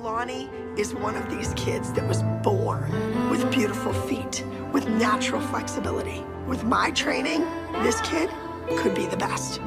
Kalani is one of these kids that was born with beautiful feet, with natural flexibility. With my training, this kid could be the best.